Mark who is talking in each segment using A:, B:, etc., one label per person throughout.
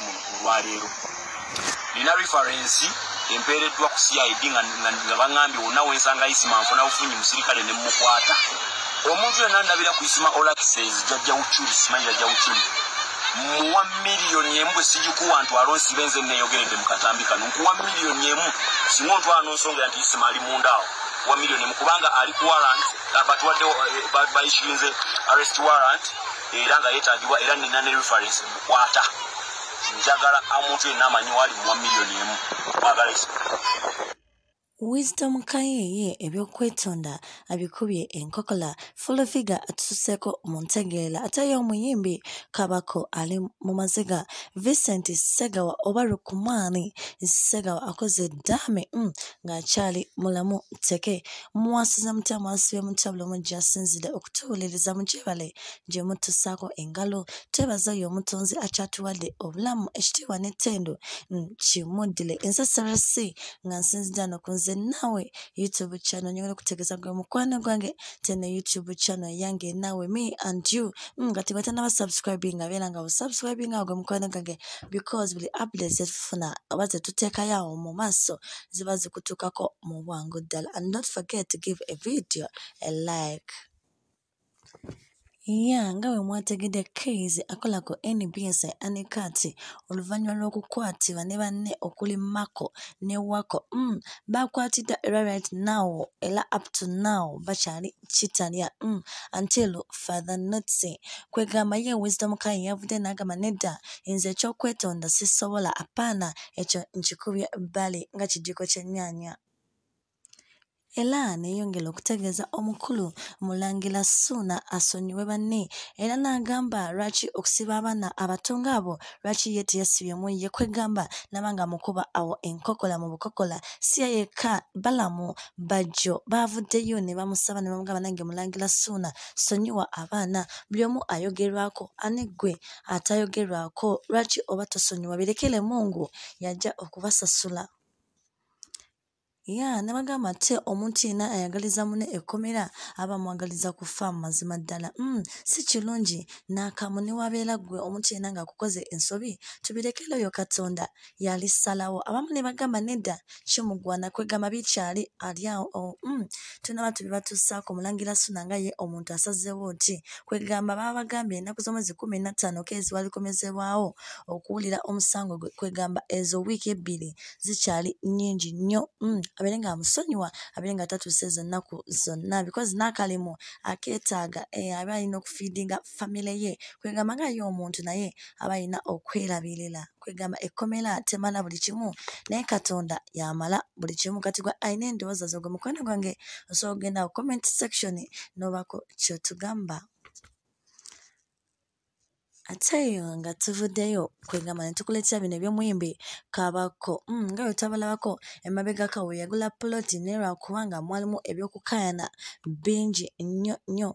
A: muno olwaleero. Nina referensi empeereddwa ku cid nga baŋambye wonna wensanga isima nfuna bufunyi musirikale ne mmukwata. Omuntu yenna ndabira ku isima olaxes jajja wuculi simanyi jajja wuculi muwa miliyoni emu bwe sigikuwa ntwala onsibe nze neeyogeredde mu katambi kano. Nkuwa miliyoni emu singa ontwala n'onsongera nti isima ali mundaawo wa miliyoni emu kubanga ali ku warrant batuwadde bayishirinze arrest warrant era nga yeetagibwa era nina ne reference mukwata njagala omuntu yenna amanyi waali muwa miliyoni emu. Kwagala
B: wisdom kayeye ebyokwetonda abikubye enkokola. Fulufiga atususeeko mu ntegeera ate ye omuyimbi kabako ali mu maziga. Vincent segawa oba rukumani segawa akoze ddaame mm, ng'akyali mulamu teke muwasiza mutya mwasibye mutya buli omu gyasinzidde okutuwuliriza mu gyebale gye mutusaako engalo twebaza oyo omutonzi akyatuwadde obulamu ekitiibwa n'ettendo kimuddire ensasarasi nga nsinzidde no ku nze naawe youtube channel. Nyogola okutegeeza gwe mukwano gwange tene youtube channel yange naawe me and you. Nga tibatanaba subscribing abeera nga busubscribing awo gwe mukwano gwange because buli updates zetufuna oba zetuteekayo awo mu maaso ziba zikutuukako mu bwangu ddala and not forget to give a video a like ya nga bwe mwategedde keys akola ku nbs anikati oluvannyuma lw'okukwatibwa ne banne okuli mako ne wako. Mm, bakwatiddwa era right now era up to now bakyali kitalya mm, until father notice kwegamba ye wisdom kayi yavudde n'agamba nedda nze ekyokwetonda sisobola apaana ekyo nkikubye bbali nga kijiko ky'ennyaanya era neeyongera okutegeeza omukulu mulangira suuna asonyiwe banne era n'agamba lwaki okusiba abaana abato ngaabo lwaki ye teyasibyemu ye? Kwegamba nabanga mukuba awo enkokola mu bukokola. Si ye yekka balamu bajjo baavuddeyo ne bamusaba ne bamugamba nange mulangira suuna sonyiwa abaana. Buli omu ayogerwako ane ggwe atayogerwako. Lwaki oba tosonyiwa? Birekere mungu. Yajja okubasasula ya nabagamba te omuntu yenna ayagaliza mune ekkomera aba mwagaliza kufa mu mazima ddala. Mm, si kirungi. N'akamu ne wabeera ggwe omuntu yenna ng'akukoze ensobi tubirekere oyo katonda yalisalawo abamu ne bagamba nedda kimugwana kwegamba bikyali ali awo oh, mm, tunaba tubibatuusaako mulangira suna nga ye omuntu asazeewo ti kwegamba baba bagambye ennaku z'omwezi kumi na ttaano keezi walikomezebwawo okuwulira omusango gwe kwegamba ezo wiiki ebbiri zikyali nnyingi nnyo. Mm, abeere nga amusonyiwa abeere nga tatuuse ezo nnaku zonna because n'akalimu akeetaaga eh, aba alina okufiidinga famire ye. Kwegamba nga ye omuntu naye aba alina okwerabirira. Kwegamba ekkomera temala buli kimu naye katonda yamala buli kimu. Kati gwe alina endowooza zo gwe mukwano gwange osobola okugenda ku comment section n'obako kyotugamba ate nga tuvuddeyo kwegamba ne tukuleetera bino ebyomuyimbi kabako. Mm, nga bwe tabalabako emabegaka we yagula puloti naye lwakubanga mwalimu ebyokukayana bingi nnyo nnyo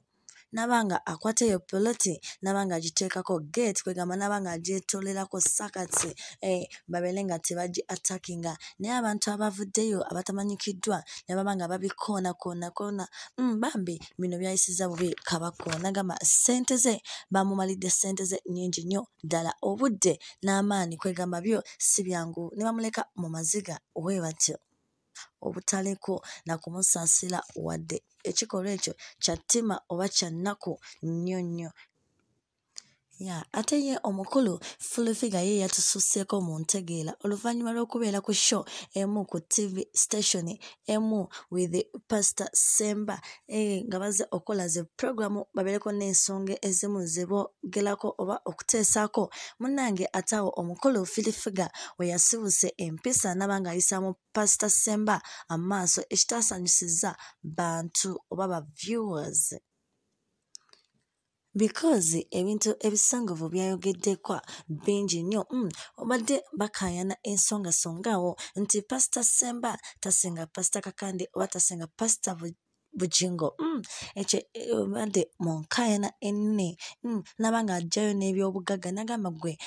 B: nabanga akwata eyo puloti nabanga agiteekako gate kwegamba nabanga agyetolerako sakati eh, babeere nga tebagi attackinga naye abantu abavuddeyo abatamanyikiddwa ne baba nga babikoonakoonakona mm, bambi bino byayisiza bubi kabako nagamba sente ze bamumalidde sente ze nnyingi nnyo ddala obudde n'amaanyi. Kwegamba byo si byangu ne bamuleka mu maziga we batyo obutaleko na kumusaasira wadde. Ekikolwa ekyo kya ttima oba kya nnaku nnyo nnyo ya ate ye omukulu fulufiga ye yatususeeko mu ntegeera. Oluvannyuma lw'okubeera ku show emu ku tv station emu with pastor semba e, nga baze okukola ze programu babeereko n'ensonga ezimu ze boogerako oba okuteesaako. Munnange ate awo omukulu filifiga we yasibuse empisa naba nga ayisaamu pastor semba amaaso ekitaasanyusizza bantu oba ba viewers because ebintu ebisongovu byayogeddekwa bingi nnyo. Mm, obadde bakayana ensongasongawo nti pasita semba tasinga pasita kakande oba tasinga pasita bujingo. Mm, ekyo obadde mu nkayana enne. Mm, nabanga ajjayo n'ebyobugagga nagamba gwe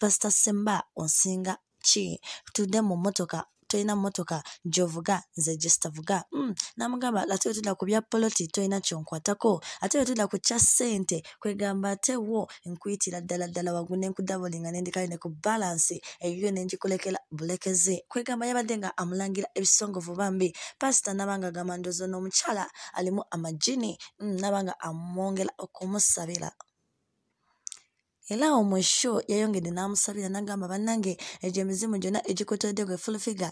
B: pasita semba onsinga ki? Tudde mu mmotoka tolina mmotoka gyovuga nze gisitavuga mm. namugamba ate wetudda ku bya poloti tolina kyonkwatako ate wetudda ku kya ssente kwegamba ate wo nkuyitira ddala ddala waggulu nenkudabulinga nendikale ne ku balansi eyo nengikulekera bulekeze kwegamba yabadde nga amulangira ebisongovu bambi pasita nabanga agamba ndozo n'omukyala alimu amajini mm, nabanga amwongera okumusabira era omwesho yayongedde n'amusabira nagamba bannange egyo emizimu gyonna egikutodde gwe fulufiga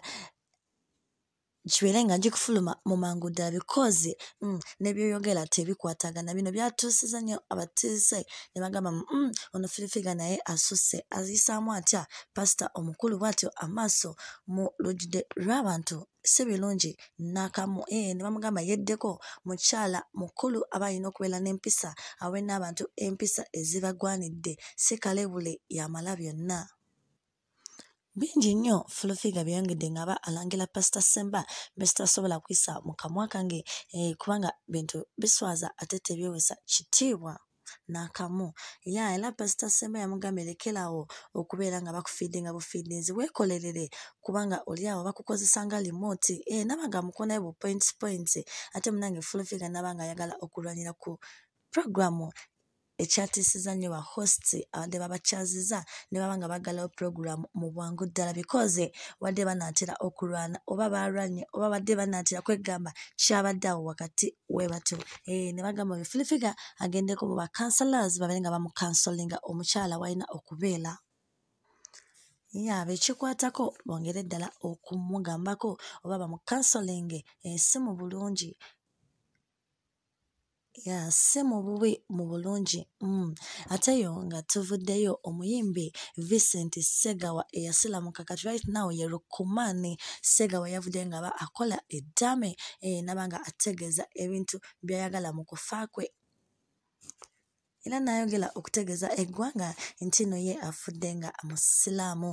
B: kibeere nga gikufuluma mu mangu ddala bikozi mm, nebyoyogera tebikwatagana. Bino byatuusiza nnyo abatiise ne bagamba mm, ono firifiga naye asusse. Aziyisaamu atya? Pasita omukulu bw'atyo amaaso mu lujjudde lw'abantu si birungi nakamu. E ne bamugamba yeddeko mukyala mukulu aba alina okubeera n'empisa awe n'abantu empisa ezibagwanidde. Si kalebule yamala byonna bingi nnyo byeyongedde nga aba alangira pasita semba besitasobola kuyisa mu kamwa kange eh, kubanga bintu biswaza ate tebyewesa kitiibwa nakamu. Ya era pasita semba yamugamba erekerawo okubeera nga bakufiidde nga bufiidinzi weekolerere kubanga oli awo bakukozesa nga limoti e, nabanga mukonayo bu points points. Ate munange fulufiga nabanga ayagala okulwanira ku programu ekyatiisiza nnyo ba hosts abadde babakyaziza ne baba nga baggalawo puroguramu mu bwangu ddala because wadde banaatera okulwana oba balwanye oba badde banaatera kwegamba kyabadde awo wakati we batyo. E, ne bagamba befilifiga agendeko mu bakansalas babeere nga bamukansolinga omukyala walina okubeera. Yaba ekikwatako bongere ddala okumugambako oba bamukansolinge ensi mu bulungi ya si mu bubi mu bulungi mm. ate yo nga tuvuddeyo omuyimbi vincent segawa eyasilamuka kati right now ye rukumani segawa yavuddeyo nga aba akola eddame e, naba nga ategeeza ebintu byayagala mu kufa kwe era nayogera okutegeeza eggwanga nti no ye afudde nga musiraamu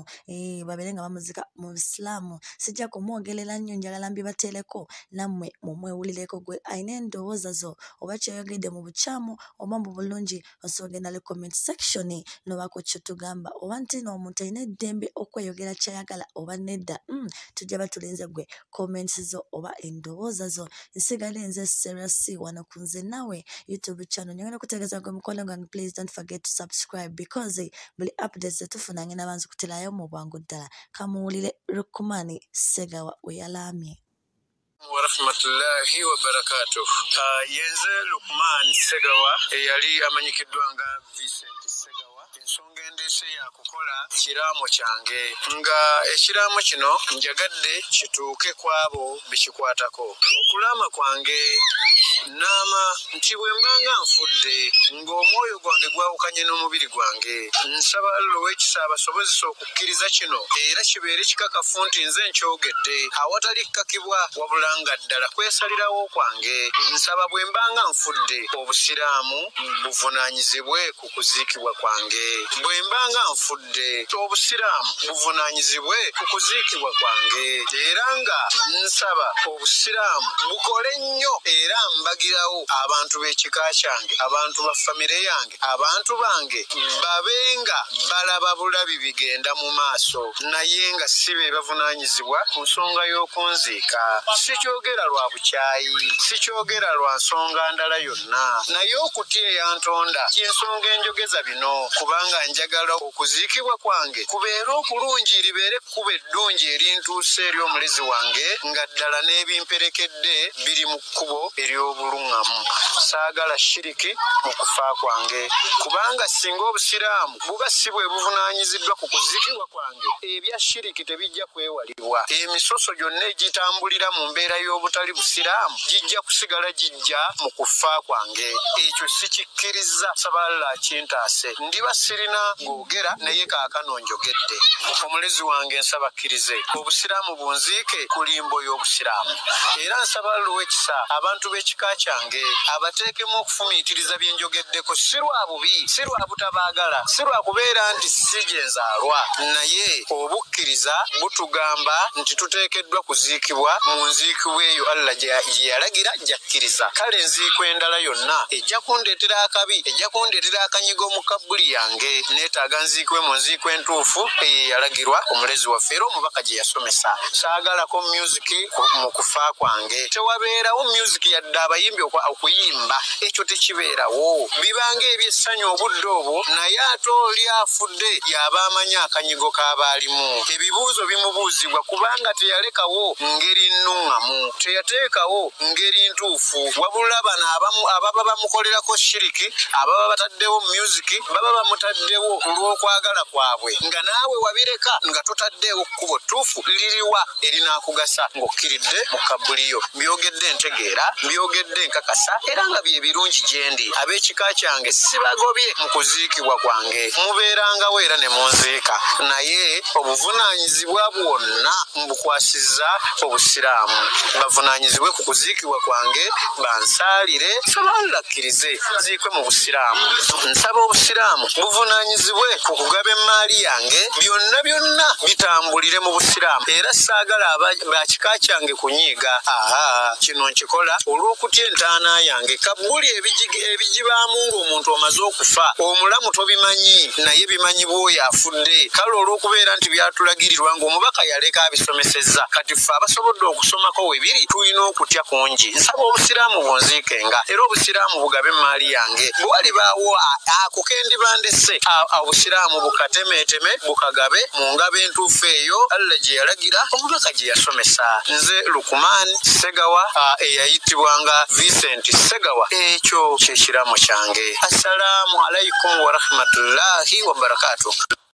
B: babeere nga bamuzika mu busiraamu sijja kumwogerera nnyo njagala mbibateereko nammwe mumwewulireko gwe alina endowooza zo oba kyeyogedde mu bukyamu oba mu bulungi osogenda le comment section nobako kyetugamba oba nti no omuntu alina eddembe okweyogera kyayagala oba nedda mm, tujja batulinze gwe comments zo oba endowooza zo. Nsigale nze serasi wano ku nze nawe youtube channel. Nyagala kutegeeza gwe mukono gwange please don't forget to subscribe because buli updates zetufuna ngenda banzi kuterayo mu bwangu ddala. Kamuwulire rukumani segawa weyalaamye
C: warahmatullahi wabarakatuh uh, yenze lukman segawa eyali amanyikiddwa nga vincent segawa ensonga endeese yakukola kiraamo kyange. Nga ekiraamo kino njagadde kituuke ku abo bekikwatako okulaama kwange naama nti bwe mbanga nfudde ng'omwoyo gwange gwawukanye n'omubiri gwange. Nsaba lowekisa abasobozesa okukkiriza kino era kibeere kikakafu nti nze nkyogedde awatali kkakibwa wabula nga ddala kwesalirawo kwange. Nsaba bwe mbanga nfudde obusiraamu buvunaanyizibwe ku kuziikibwa kwange. Bwe mbanga nfudde obusiraamu buvunaanyizibwe ku kuziikibwa kwange. Era nga nsaba obusiraamu bukole nnyo era mbagirawo abantu b'ekika kyange abantu ba famire yange abantu bange babe nga balaba bulabi bigenda mu maaso. Naye nga si be bavunaanyizibwa ku nsonga y'okunziika. Sikyogera lwa bukyayi sikyogera lwa nsonga ndala yonna. Naye okutya eyantonda kyensonga enjogeza bino kubanga njagala okuziikibwa kwange kubeere okulungi libeere kkuba eddungi erintuusa eri omulizi wange nga ddala n'ebimperekedde biri mu kkubo ery'obuluŋŋamu saagala shiriki mu kufa kwange. Kubanga singa obusiraamu buba si bwe buvunaanyiziddwa ku kuziikibwa kwange ebya shiriki tebijja kwewalibwa. Emisoso gyonna egitambulira mu mbeera y'obutali busiraamu gijja kusigala gijja mu kufa kwange. Ekyo sikikkiriza sabalala kintaase. Ndiba sirina googera naye kaakano njogedde omulizi wange nsaba kkirize obusiraamu bunziike ku limbo y'obusiraamu. Era nsaba luwekisa abantu b'ekika kyange abateekemu okufumiitiriza bye njogeddeko si lwa bubi si lwa butabaagala si lwa kubeera nti si gye nzaalwa. Naye obukkiriza butugamba nti tuteekeddwa kuziikibwa mu nziikibwa eyo allah gye yalagira jakkiriza kale enziiko endala yonna ejja kundeetera akabi ejja kundeetera akanyigo mu kabbuli yange neetaaga nziikwe mu nziiko entuufu eyeyalagirwa omulezi waffe era omubaka gye yasomesa. Saagalako musiki mu kufa kwange. Tewabeerawo musiki yadde abayimbi okuyimba ekyo tekibeerawo. Bibanga ebyessanyu obudde obwo naye ate oli afudde yaba amanyi akanyigo k'abaalimu. Ebibuuzo bimubuuzibwa kubanga teyalekawo ngeri nnuŋŋamu teyateekawo ngeri ntuufu. Wabula bano ababa bamukolerako shiriki ababa bataddewo musiki baba bamutaddewo olw'okwagala kwabwe. Nga naawe wabireka nga totaddeewo kkubo ttuufu liriwa erinakugasa ng'okkiridde mu kabuliyo. Byogedde ntegeera byogedde nkakasa era nga bye birungi gye ndi. Ab'ekika kyange sibagobye mu kuziikibwa kwange. Mubeerangawo era ne munziika. Naye obuvunaanyizibwa bwonna mbukwasizza obusiraamu. Bavunaanyizibwe ku kuziikibwa kwange bansaalire sobanlakkirize ziikwe mu busiraamu. Nsaba obusiraamu. Buvunaanyizibwe ku kugaba emaali yange byonna byonna bitambulire mu busiraamu. Era saagala bakika kyange kunyiiga. Aha kino nkikola. Olw'okutya entaana yange kabbuli ebigibaamu ng'omuntu omaze okufa omulamu tobimanyi naye bimanyi bw'oyo afudde kale olw'okubeera nti byatulagirirwa ng'omubaka yaleka abisomesezza kati ffe abasobodde okusomako webiri tulina okutya kungi nsaba obusiraamu bunziikenga era obusiraamu bugabe emaali yange. Bwe walibaawo ako kendibandese obusiraamu bukatemeeteme bukagabe mu ngabo entuufu eyo allah gye yalagira omubaka gye yasomesa. Nze lukuman segawa eyayitibwanga vincent segawa. Ekyo kyekiramu kyange. Assalaamu alaikum warahmatullahi wabarakatuh